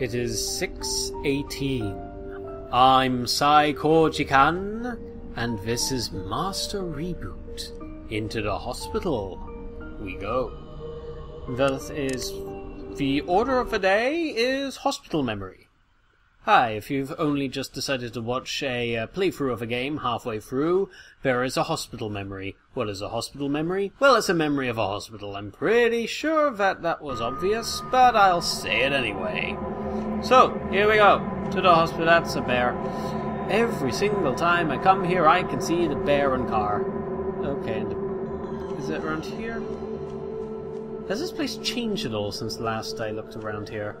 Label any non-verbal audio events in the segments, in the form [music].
It is 6.18. I'm Saikoujikan, and this is Master Reboot. Into the hospital we go. That is... The order of the day is hospital memory. Hi, if you've only just decided to watch a uh, playthrough of a game halfway through, there is a hospital memory. What is a hospital memory? Well, it's a memory of a hospital. I'm pretty sure that that was obvious, but I'll say it anyway. So, here we go. To the hospital, that's a bear. Every single time I come here, I can see the bear and car. Okay, and is it around here? Has this place changed at all since last I looked around here?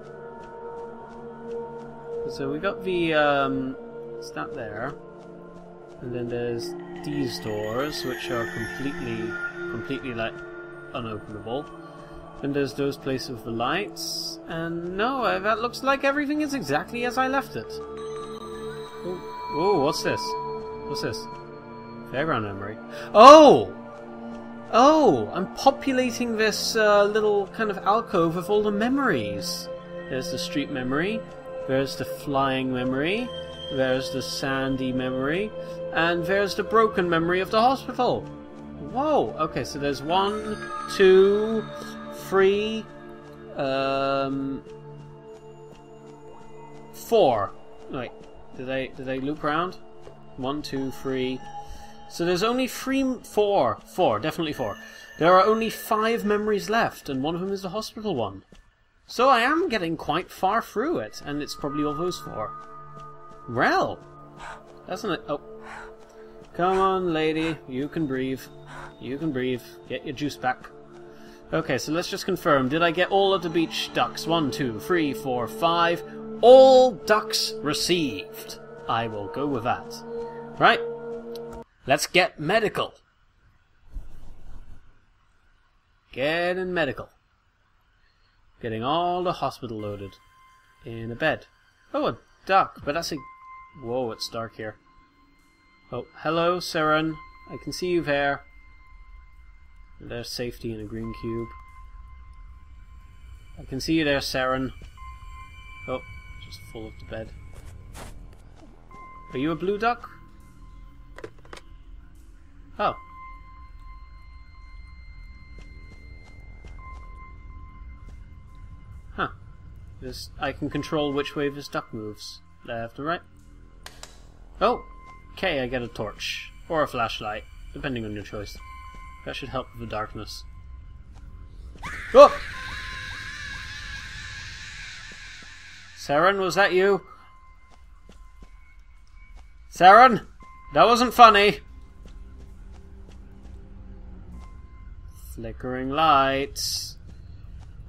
So we got the um, it's that there, and then there's these doors which are completely, completely like unopenable. And there's those places with the lights, and no, uh, that looks like everything is exactly as I left it. Oh, oh what's this? What's this? Fairground memory. Oh! Oh, I'm populating this uh, little kind of alcove with all the memories. There's the street memory, there's the flying memory, there's the sandy memory, and there's the broken memory of the hospital. Whoa, okay, so there's one, two, three, um, four. Wait, did they did they loop around? One, two, three. So there's only three, four, four, definitely four. There are only five memories left, and one of them is the hospital one. So I am getting quite far through it, and it's probably all those four. Well, not. it? Oh, come on, lady, you can breathe. You can breathe. Get your juice back. Okay, so let's just confirm. Did I get all of the beach ducks? One, two, three, four, five. All ducks received. I will go with that. Right. Let's get medical. Getting medical. Getting all the hospital loaded. In a bed. Oh, a duck, but that's a... Whoa, it's dark here. Oh, hello, Seren. I can see you there. There's safety in a green cube. I can see you there, Seren. Oh, just full of the bed. Are you a blue duck? Oh. Huh. This, I can control which way this duck moves. Left or right. Oh! Okay, I get a torch. Or a flashlight, depending on your choice. That should help with the darkness. Oh! Saren, was that you? Saren? That wasn't funny! Flickering lights.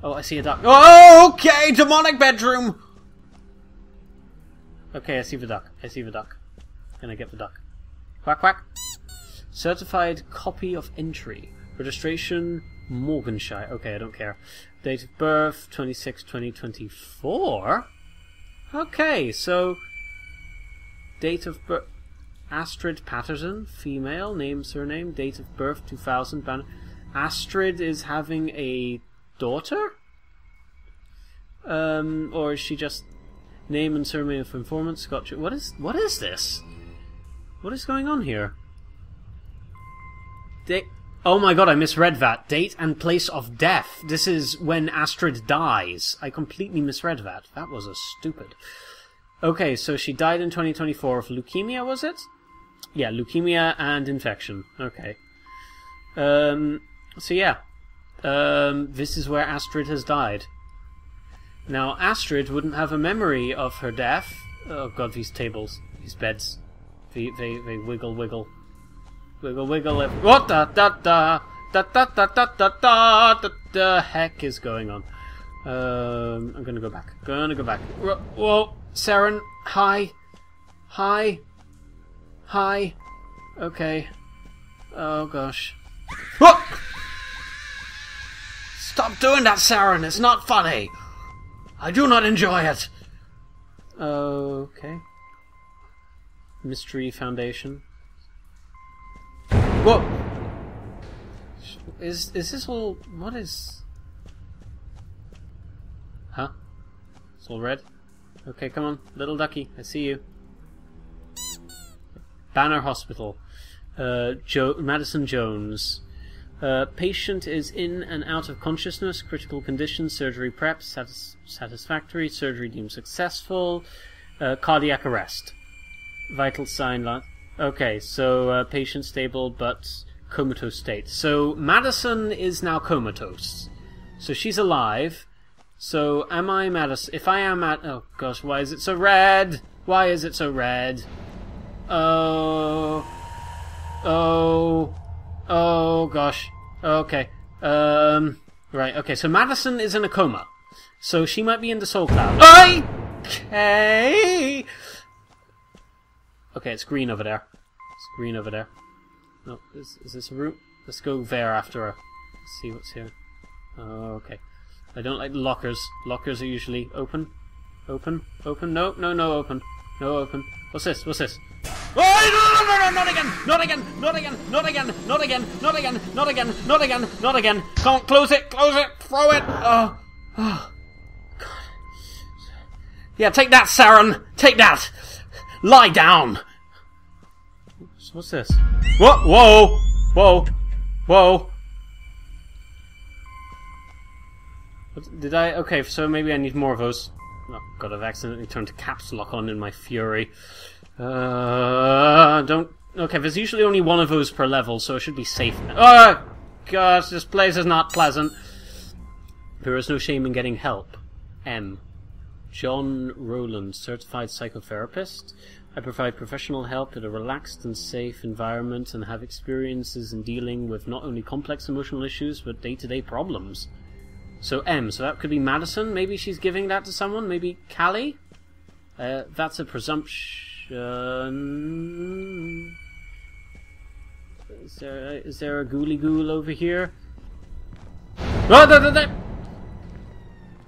Oh, I see a duck. Oh, okay! Demonic bedroom! Okay, I see the duck. I see the duck. Gonna get the duck? Quack quack. Certified copy of entry. Registration Morganshire. Okay, I don't care. Date of birth 26 2024. Okay, so date of birth Astrid Patterson, female, name, surname, date of birth 2000. Ban- Astrid is having a daughter? Um, or is she just name and surname of informant? Scotch. What is what is this? What is going on here? Oh my god, I misread that. Date and place of death. This is when Astrid dies. I completely misread that. That was a stupid. Okay, so she died in 2024 of leukemia, was it? Yeah, leukemia and infection. Okay. Um, so yeah. Um, this is where Astrid has died. Now, Astrid wouldn't have a memory of her death. Oh god, these tables, these beds, they, they, they wiggle, wiggle. Wiggle, wiggle. Every- what the da da da da da da da da da the heck is going on? Um, I'm gonna go back. Gonna go back. Whoa, Saren. Hi, hi, hi. Okay. Oh gosh. Whoa! Stop doing that, Saren. It's not funny. I do not enjoy it. Okay. Mystery Foundation. Whoa! Is is this all? What is? Huh? It's all red. Okay, come on, little ducky, I see you. Banner Hospital. Uh, jo- Madison Jones. Uh, patient is in and out of consciousness, critical condition, surgery prep, satis- satisfactory, surgery deemed successful, uh, cardiac arrest. Vital sign. Okay, so uh, patient stable but comatose state. So Madison is now comatose. So she's alive. So am I Madison? If I am at. Oh gosh, why is it so red? Why is it so red? Oh. Oh. Oh gosh. Okay. Um. Right. Okay. So Madison is in a coma. So she might be in the soul cloud. Okay. Okay, it's green over there. Green over there. No, is, is this a route? Let's go there after her. Let's see what's here. Oh, okay. I don't like lockers. Lockers are usually open. Open. Open. No, no, no, open. No, open. What's this? What's this? Oh, no, no, no, no, not again! Not again! Not again! Not again! Not again! Not again! Not again! Not again! Not again! Can't close it! Close it! Throw it! Oh, oh, God. Yeah, take that, Saren! Take that! Lie down! So what's this? What? Whoa! Whoa! Whoa! What, did I? Okay, so maybe I need more of those. Oh god, I've accidentally turned caps lock on in my fury. Uh, don't. Okay, there's usually only one of those per level, so it should be safe now. Oh gosh, this place is not pleasant. There is no shame in getting help. M. John Rowland, certified psychotherapist. I provide professional help in a relaxed and safe environment and have experiences in dealing with not only complex emotional issues but day to day problems. So M, so that could be Madison. Maybe she's giving that to someone. Maybe Callie. Uh, that's a presumption. Is there is there a ghouly ghoul over here? Oh, da, da, da.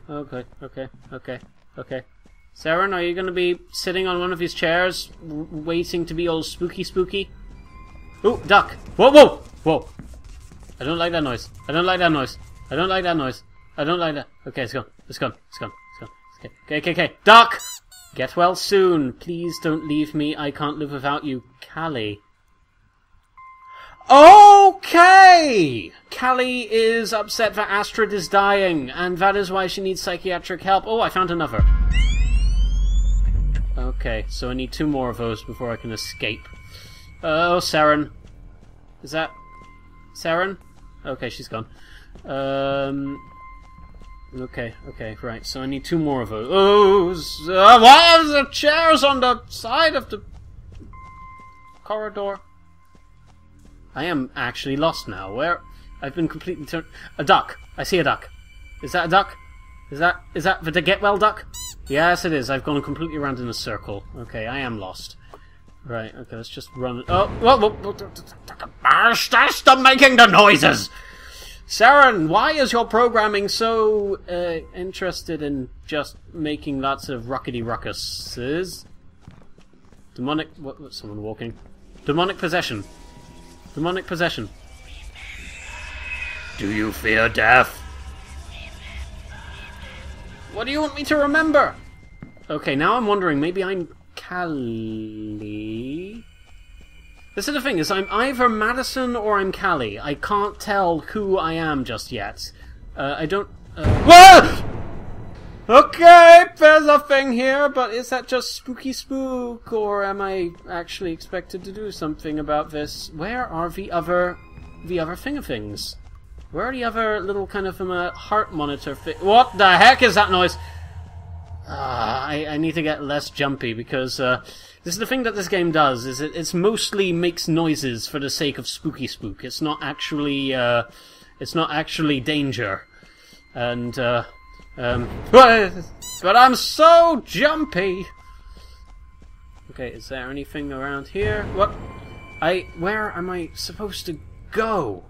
Okay, okay, okay, okay. Saren, are you going to be sitting on one of these chairs, waiting to be all spooky, spooky? Ooh, duck! Whoa, whoa, whoa! I don't like that noise. I don't like that noise. I don't like that noise. I don't like that. Okay, it's gone. It's gone. It's gone. It's gone. Okay, okay, okay. Duck! Get well soon. Please don't leave me. I can't live without you. Callie. Okay! Callie is upset that Astrid is dying, and that is why she needs psychiatric help. Oh, I found another. Okay, so I need two more of those before I can escape. Oh, Saren. Is that... Saren? Okay, she's gone. Um... Okay, okay, right. So I need two more of those. Oh, uh, why are the chairs on the side of the corridor? I am actually lost now. Where I've been completely turned. A duck. I see a duck. Is that a duck? Is that is that the get well duck? Yes, it is. I've gone completely around in a circle. Okay, I am lost. Right. Okay, let's just run. Oh, whoa, whoa, whoa, stop making the noises. Saren, why is your programming so uh, interested in just making lots of rockety ruckuses? Demonic. What? What's someone walking? Demonic possession. Demonic possession. Do you fear death? What do you want me to remember? Okay, now I'm wondering. Maybe I'm Callie. This is the thing: is I'm either Madison or I'm Callie. I can't tell who I am just yet. Uh, I don't. Uh... [laughs] Okay, there's a thing here, but is that just spooky spook, or am I actually expected to do something about this? Where are the other, the other thing of things? Where are the other little kind of um, uh, heart monitor thi- What the heck is that noise? Ah, I, I need to get less jumpy because uh, this is the thing that this game does. Is it, it's mostly makes noises for the sake of spooky spook. It's not actually, uh, it's not actually danger, and. Uh, um, but, I'm so jumpy. Okay, is there anything around here? What? I where am I supposed to go?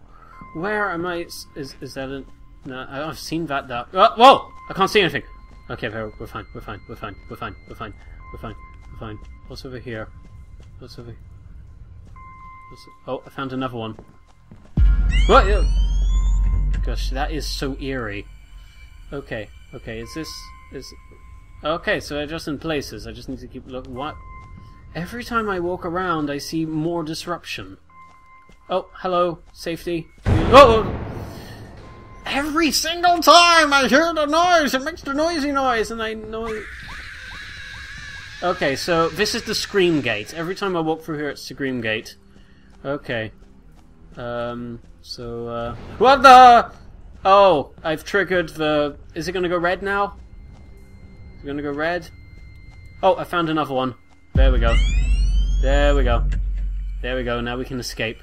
Where am I? Is is that? No, I've seen that. That. Oh, whoa! I can't see anything. Okay, we're, fine. We're fine. We're fine. We're fine. We're fine. We're fine. We're fine. What's over here? What's over? Oh, I found another one. What? Gosh, that is so eerie. Okay, okay, is this... is... Okay, so they're just in places. I just need to keep looking. What? Every time I walk around, I see more disruption. Oh, hello, safety. Oh! oh. Every single time I hear the noise, it makes the noisy noise, and I know. Okay, so this is the Scream Gate. Every time I walk through here, it's the Scream Gate. Okay. Um, so, uh... What the... Oh, I've triggered the... Is it gonna go red now? Is it gonna go red? Oh, I found another one. There we go. There we go. There we go, now we can escape.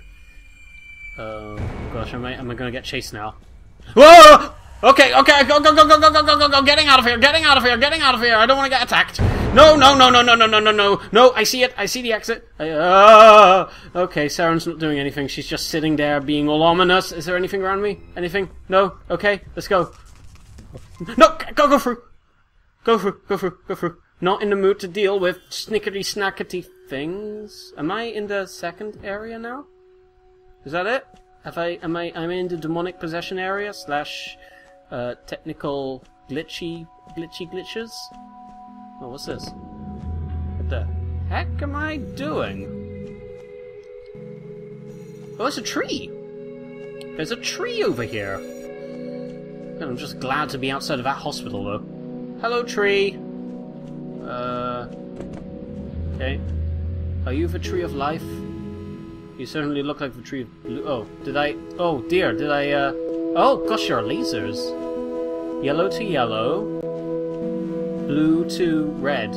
Oh, gosh, am I, am I gonna get chased now? Whoa! Okay, okay, go, go, go, go, go, go, go, go, go, getting out of here, getting out of here, getting out of here, I don't want to get attacked. No, no, no, no, no, no, no, no, no, no, I see it, I see the exit. I, uh, okay, Saren's not doing anything, she's just sitting there being all ominous. Is there anything around me? Anything? No? Okay, let's go. No, go, go through. Go through, go through, go through. Not in the mood to deal with snickety snackety things. Am I in the second area now? Is that it? Have I, am I, I'm in the demonic possession area slash uh, technical glitchy, glitchy glitches. Oh, what's this? What the heck am I doing? Oh, it's a tree! There's a tree over here! I'm just glad to be outside of that hospital, though. Hello, tree! Uh... Okay. Are you the tree of life? You certainly look like the tree of blue. Oh, did I... Oh, dear, did I, uh... Oh, gosh, your lasers. Yellow to yellow. Blue to red.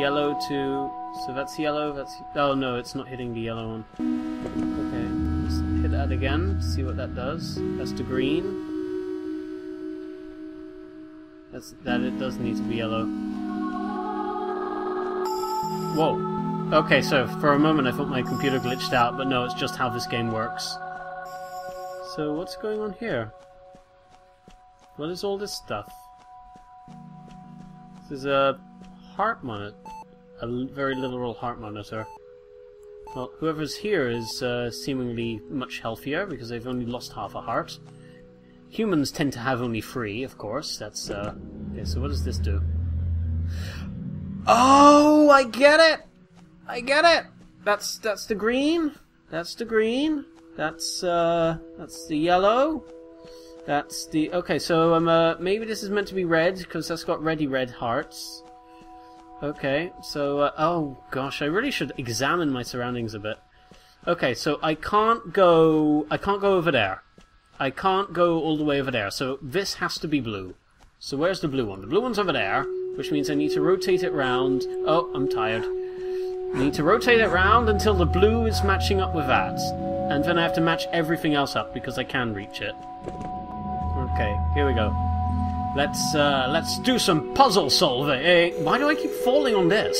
Yellow to... So that's yellow, that's... Oh, no, it's not hitting the yellow one. Okay, let's hit that again, see what that does. That's to green. That's, that it does need to be yellow. Whoa. Okay, so for a moment I thought my computer glitched out, but no, it's just how this game works. So what's going on here? What is all this stuff? This is a heart monitor. A very literal heart monitor. Well, whoever's here is uh, seemingly much healthier because they've only lost half a heart. Humans tend to have only three, of course. That's, uh... Okay, so what does this do? [gasps] Oh, I get it! I get it! That's, that's the green. That's the green. That's, uh... That's the yellow. That's the... Okay, so, um, uh, maybe this is meant to be red, because that's got ready red hearts. Okay, so, uh, oh gosh, I really should examine my surroundings a bit. Okay, so I can't go... I can't go over there. I can't go all the way over there, so this has to be blue. So where's the blue one? The blue one's over there, which means I need to rotate it round. Oh, I'm tired. I need to rotate it round until the blue is matching up with that. And then I have to match everything else up because I can reach it. Okay, here we go. Let's uh, let's do some puzzle solving. Eh, why do I keep falling on this?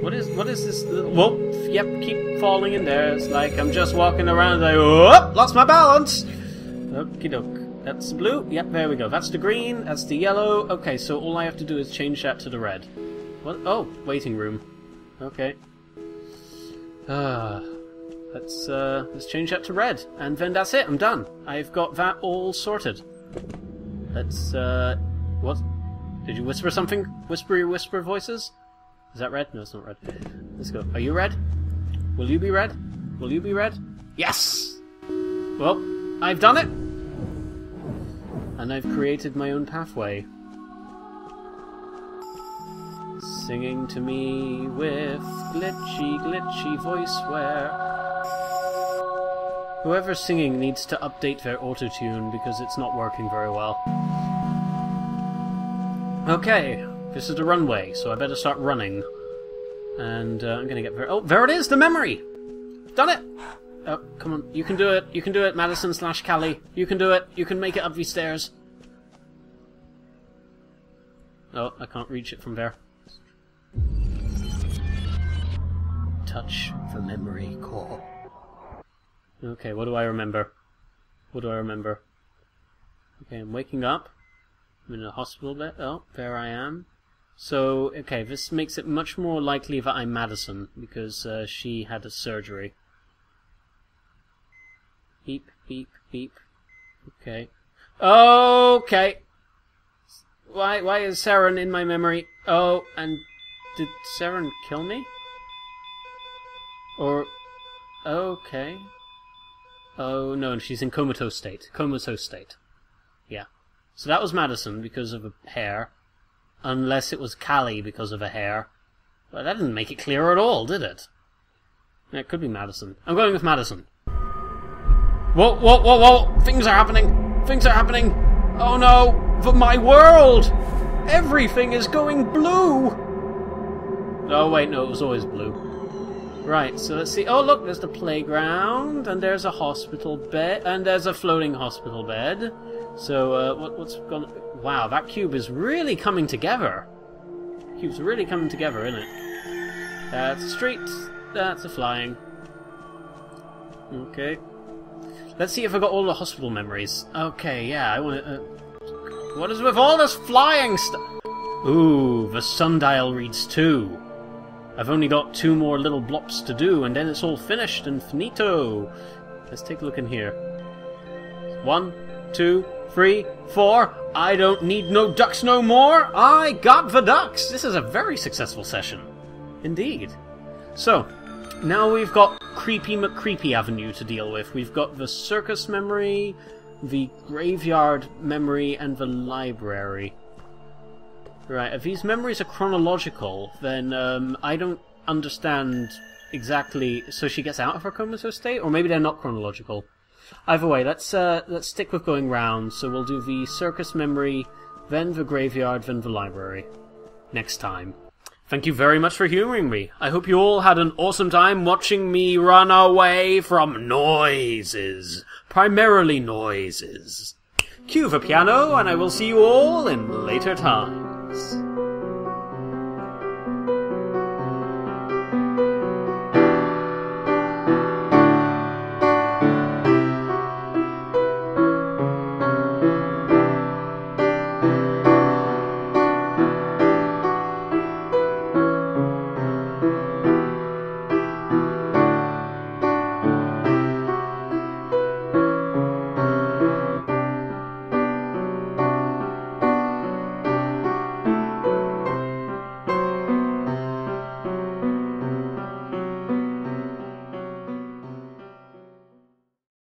What is what is this? Whoop! Yep, keep falling in there. It's like I'm just walking around. Like, whoop! Lost my balance. Okie doke. That's the blue. Yep, there we go. That's the green. That's the yellow. Okay, so all I have to do is change that to the red. What? Oh, waiting room. Okay. Ah. Let's uh, let's change that to red, and then that's it. I'm done. I've got that all sorted. Let's uh, what? Did you whisper something? Whispery whisper voices? Is that red? No, it's not red. Let's go. Are you red? Will you be red? Will you be red? Yes. Well, I've done it, and I've created my own pathway. Singing to me with glitchy, glitchy voiceware. Whoever's singing needs to update their autotune because it's not working very well. Okay, this is the runway, so I better start running. And uh, I'm gonna get very. Oh, there it is, the memory! Done it! Oh, come on, you can do it, you can do it, Madison slash Callie. You can do it, you can make it up these stairs. Oh, I can't reach it from there. Touch the memory core. Okay, what do I remember? What do I remember? Okay, I'm waking up. I'm in a hospital bed. Oh, there I am. So, okay, this makes it much more likely that I'm Madison, because uh, she had a surgery. Beep, beep, beep. Okay. Okay! why why is Saren in my memory? Oh, and did Saren kill me? Or okay. Oh no, she's in comatose state. Comatose state. Yeah. So that was Madison because of a hair. Unless it was Callie because of a hair. But that didn't make it clear at all, did it? It could be Madison. I'm going with Madison. Whoa, whoa, whoa, whoa! Things are happening! Things are happening! Oh no! For my world! Everything is going blue! Oh wait, no, it was always blue. Right, so let's see. Oh look, there's the playground, and there's a hospital bed, and there's a floating hospital bed. So, uh, what, what's going Wow, that cube is really coming together. Cube's really coming together, isn't it? That's a street. That's a flying. Okay. Let's see if I got all the hospital memories. Okay, yeah, I want to... Uh, what is with all this flying stuff? Ooh, the sundial reads two. I've only got two more little blops to do, and then it's all finished and finito. Let's take a look in here. One, two, three, four. I don't need no ducks no more. I got the ducks. This is a very successful session. Indeed. So, now we've got Creepy McCreepy Avenue to deal with. We've got the circus memory, the graveyard memory, and the library. Right, if these memories are chronological, then um, I don't understand exactly... So she gets out of her comatose state? Or maybe they're not chronological. Either way, let's uh, let's stick with going round. So we'll do the circus memory, then the graveyard, then the library. Next time. Thank you very much for humoring me. I hope you all had an awesome time watching me run away from noises. Primarily noises. Cue the piano, and I will see you all in later times.